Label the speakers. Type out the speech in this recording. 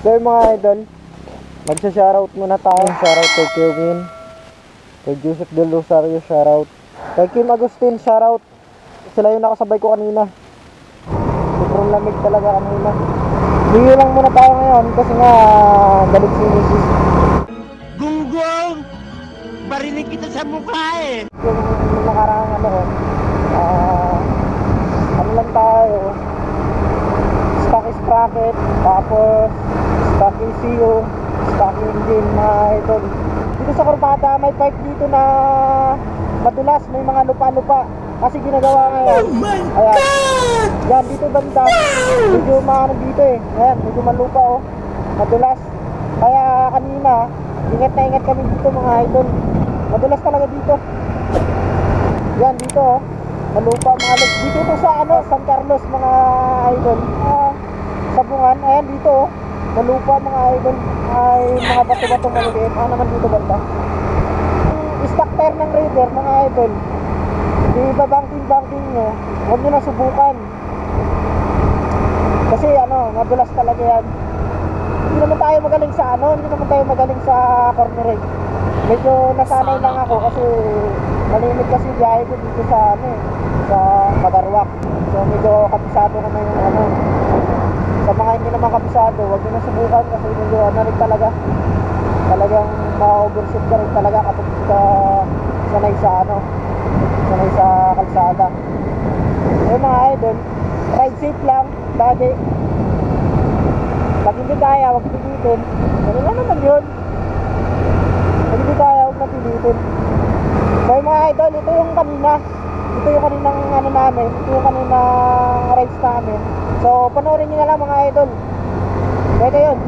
Speaker 1: So yung mga idol, magsha-shoutout muna tayo. Shoutout kay Kevin. Kay Joseph Del Rosario, shoutout. Kay Kim Agustin, shoutout. Sila yung nakasabay ko kanina. Sobrang lamig talaga kanina. Liyo lang muna tayo ngayon kasi nga galit si Mrs.
Speaker 2: Gunggong! Barinig kita sa mukha eh!
Speaker 1: Yung nakarang ano ah, ano lang tayo, sprocket, tapos stock ECU, stock engine, mga idol. Dito sa Corbata, may part dito na madulas, may mga lupa-lupa. Kasi ginagawa ngayon. Oh my Ayan. God! Yan, dito banda. Medyo maano dito eh. Ayan, medyo malupa oh. Madulas. Kaya kanina, ingat na ingat kami dito mga idol. Madulas talaga dito. Yan, dito oh. Malupa mga. Dito ito sa ano, San Carlos mga idol. Ayan, dito oh. Malupa mga idol. Ay, mga bato-bato maliliit. Ah, naman dito banda. Yung stock tire ng Raider mga idol. Di ba banking-banking nyo, huwag nyo na subukan. Kasi ano, madulas talaga yan. Hindi naman tayo magaling sa ano, hindi naman tayo magaling sa cornering. Medyo nasanay lang ako kasi malimit kasi biyahe ko dito sa ano eh, sa Madarwak. So medyo kabisado ko na yung. Sa kabisado, huwag nyo na subukan kasi medyo ano rin talaga. Talagang ma-overshoot ka rin talaga kapag ka sanay sa ano, sanay sa kalsada. Ayun mga idol, ride safe lang, lagi. Pag hindi kaya, huwag pilitin. Ano lang naman yun? Pag hindi kaya, huwag na pilitin. So mga idol, ito yung kanina. Ito yung kaninang ano namin. Ito yung kaninang rides namin. So panoorin nyo na lang mga idol. Đấy đấy không?